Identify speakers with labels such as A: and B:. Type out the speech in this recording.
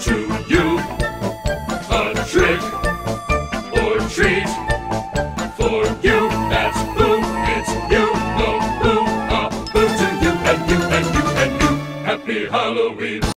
A: to you a trick or treat for you. That's boom, it's you, boom, boo, a boo to you and you and you and you. Happy Halloween.